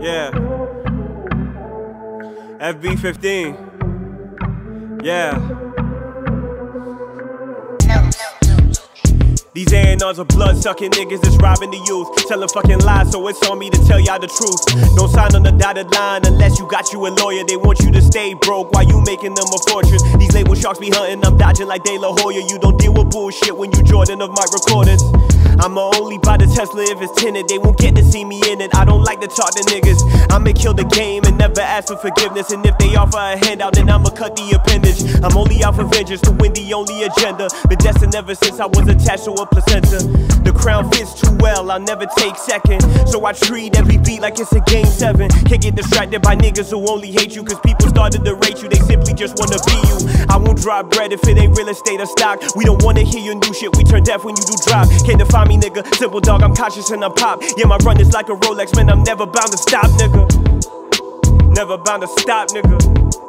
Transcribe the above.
Yeah. FB15. Yeah. These A&Rs are blood sucking niggas that's robbing the youth. Telling fucking lies, so it's on me to tell y'all the truth. Don't sign on the dotted line unless you got you a lawyer. They want you to stay broke while you making them a fortune. These label sharks be hunting, I'm dodging like De La Hoya. You don't deal with bullshit when you Jordan of my recordings. I'ma only buy the Tesla if it's tinted. They won't get to see me in it. I don't like to talk to niggas. I'ma kill the game and never ask for forgiveness. And if they offer a handout, then I'ma cut the appendage. I'm only out for vengeance to win the only agenda. Been destined ever since I was attached to placenta. The crown fits too well, I'll never take second. So I treat every beat like it's a game seven. Can't get distracted by niggas who only hate you. Cause people started to rate you, they simply just wanna be you. I won't drop bread if it ain't real estate or stock. We don't wanna hear your new shit, we turn deaf when you do drop. Can't define me, nigga. Simple dog, I'm conscious and I'm pop. Yeah, my run is like a Rolex, man. I'm never bound to stop, nigga. Never bound to stop, nigga.